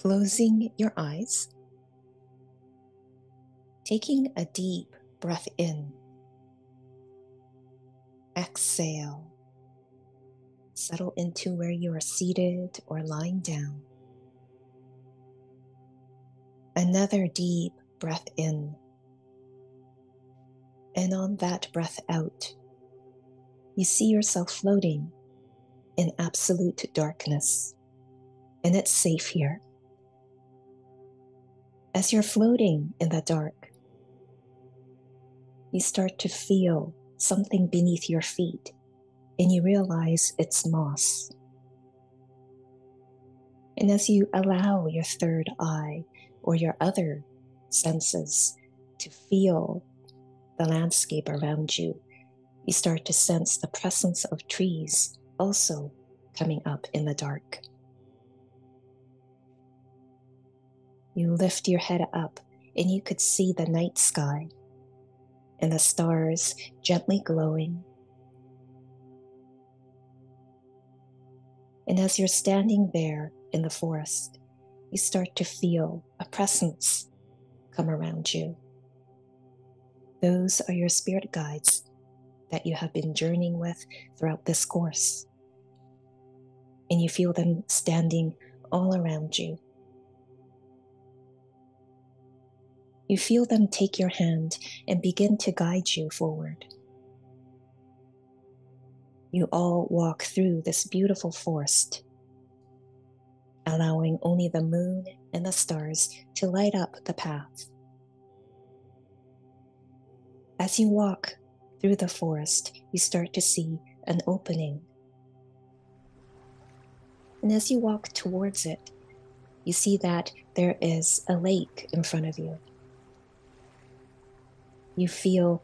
closing your eyes, taking a deep breath in, exhale, settle into where you are seated or lying down. Another deep breath in. And on that breath out, you see yourself floating in absolute darkness, and it's safe here. As you're floating in the dark, you start to feel something beneath your feet, and you realize it's moss. And as you allow your third eye or your other senses to feel the landscape around you, you start to sense the presence of trees also coming up in the dark. You lift your head up and you could see the night sky and the stars gently glowing. And as you're standing there in the forest, you start to feel a presence come around you. Those are your spirit guides that you have been journeying with throughout this course. And you feel them standing all around you. You feel them take your hand and begin to guide you forward. You all walk through this beautiful forest allowing only the moon and the stars to light up the path. As you walk through the forest, you start to see an opening. And as you walk towards it, you see that there is a lake in front of you. You feel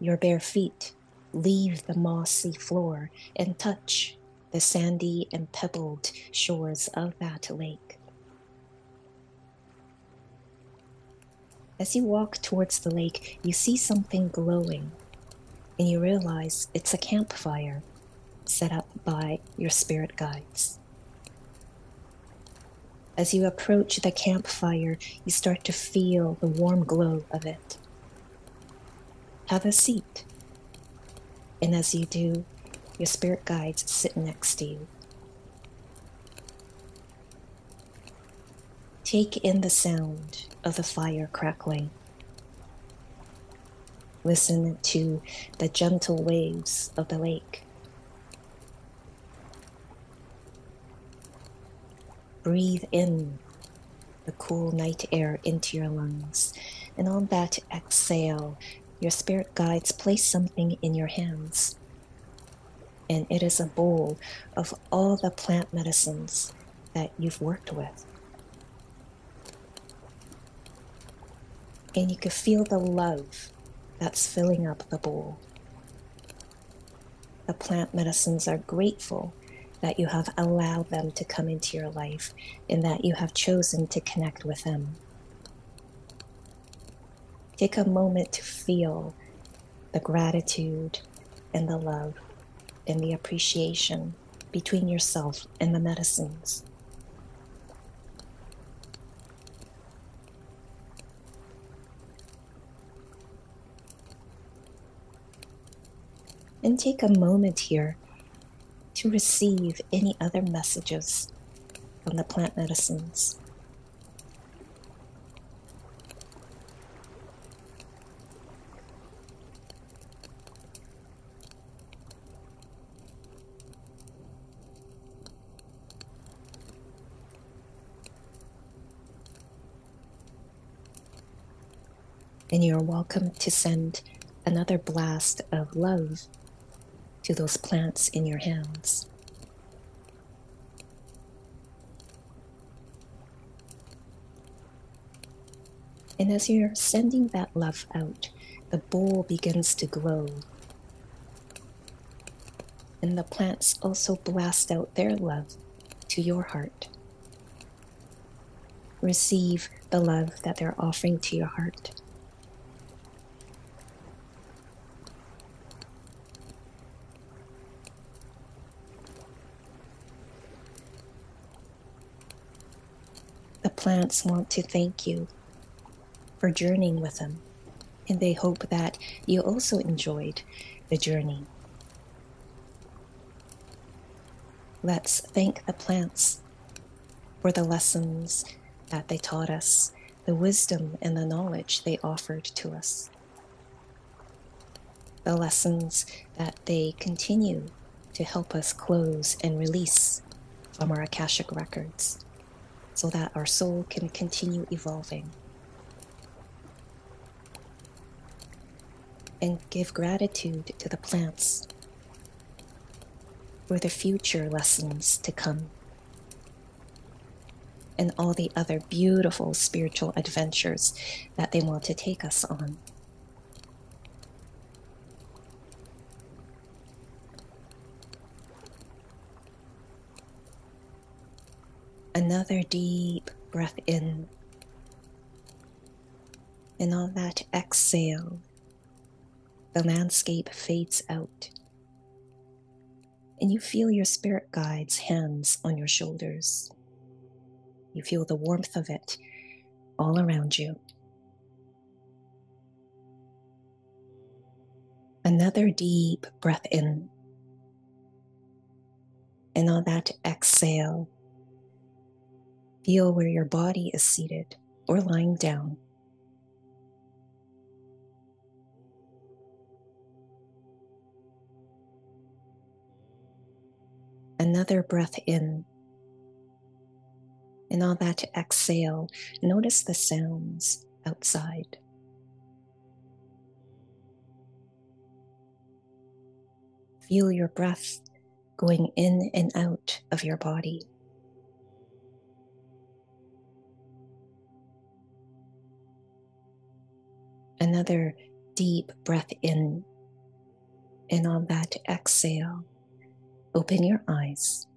your bare feet leave the mossy floor and touch the sandy and pebbled shores of that lake. As you walk towards the lake, you see something glowing, and you realize it's a campfire set up by your spirit guides. As you approach the campfire, you start to feel the warm glow of it. Have a seat. And as you do, your spirit guides sit next to you. Take in the sound of the fire crackling. Listen to the gentle waves of the lake. Breathe in the cool night air into your lungs, and on that exhale, your spirit guides place something in your hands and it is a bowl of all the plant medicines that you've worked with. And you can feel the love that's filling up the bowl. The plant medicines are grateful that you have allowed them to come into your life and that you have chosen to connect with them. Take a moment to feel the gratitude and the love and the appreciation between yourself and the medicines. And take a moment here to receive any other messages from the plant medicines. And you're welcome to send another blast of love to those plants in your hands. And as you're sending that love out, the bowl begins to glow. And the plants also blast out their love to your heart. Receive the love that they're offering to your heart. Plants want to thank you for journeying with them, and they hope that you also enjoyed the journey. Let's thank the plants for the lessons that they taught us, the wisdom and the knowledge they offered to us, the lessons that they continue to help us close and release from our Akashic records so that our soul can continue evolving. And give gratitude to the plants for the future lessons to come and all the other beautiful spiritual adventures that they want to take us on. Another deep breath in. And on that exhale, the landscape fades out. And you feel your spirit guide's hands on your shoulders. You feel the warmth of it all around you. Another deep breath in. And on that exhale, Feel where your body is seated or lying down. Another breath in. And on that exhale, notice the sounds outside. Feel your breath going in and out of your body. Another deep breath in. And on that exhale, open your eyes.